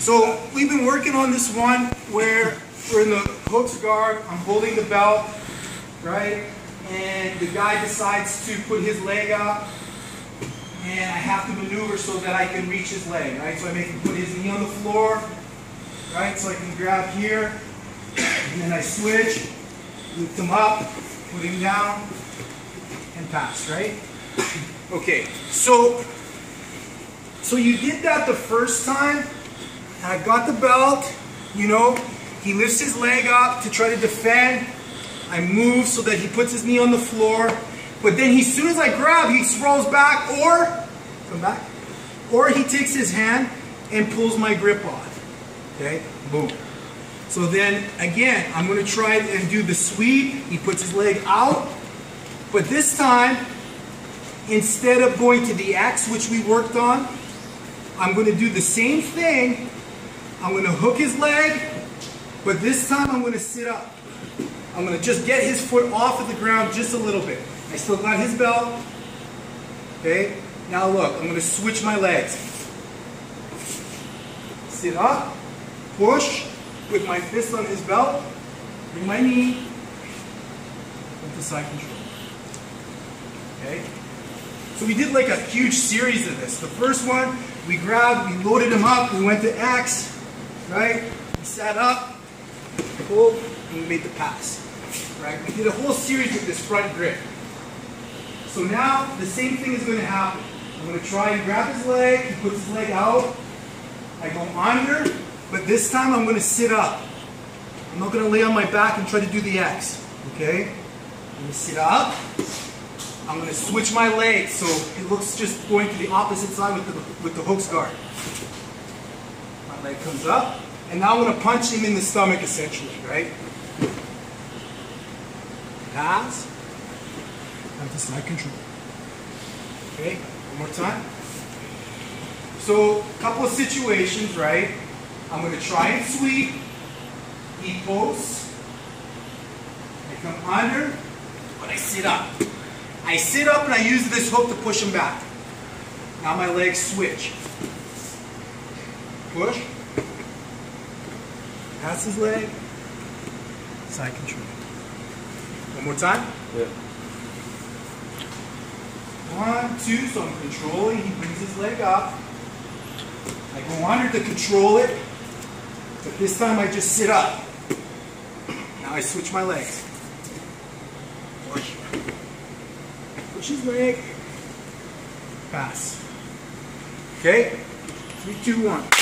So we've been working on this one where we're in the hooks guard, I'm holding the belt, right? And the guy decides to put his leg out and I have to maneuver so that I can reach his leg, right? So I make him put his knee on the floor, right? So I can grab here and then I switch, lift him up, put him down, and pass, right? Okay, so so you did that the first time, I got the belt, you know, he lifts his leg up to try to defend. I move so that he puts his knee on the floor. But then he, as soon as I grab, he rolls back or, come back, or he takes his hand and pulls my grip off. Okay, boom. So then again, I'm gonna try and do the sweep. He puts his leg out. But this time, instead of going to the X, which we worked on, I'm gonna do the same thing. I'm gonna hook his leg, but this time I'm gonna sit up. I'm gonna just get his foot off of the ground just a little bit. I still got his belt. Okay, now look, I'm gonna switch my legs. Sit up, push with my fist on his belt, bring my knee, into side control. Okay? So we did like a huge series of this. The first one, we grabbed, we loaded him up, we went to X, right? We sat up, pulled, and we made the pass. Right? We did a whole series with this front grip. So now the same thing is going to happen. I'm going to try and grab his leg, he puts his leg out, I go under, but this time I'm going to sit up. I'm not going to lay on my back and try to do the X. Okay? I'm going to sit up. I'm going to switch my legs so it looks just going to the opposite side with the, with the hooks guard. Leg comes up, and now I'm going to punch him in the stomach essentially, right? Pass. Have the side control. Okay, one more time. So, a couple of situations, right? I'm going to try and sweep. He posts. I come under, but I sit up. I sit up and I use this hook to push him back. Now my legs switch. Push. Pass his leg. Side control. One more time. Yeah. One, two, so I'm controlling. He brings his leg up. I under to control it. But this time I just sit up. Now I switch my legs. Push. Push his leg. Pass. Okay? Three, two, one.